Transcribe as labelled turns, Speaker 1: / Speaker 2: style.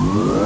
Speaker 1: Whoa.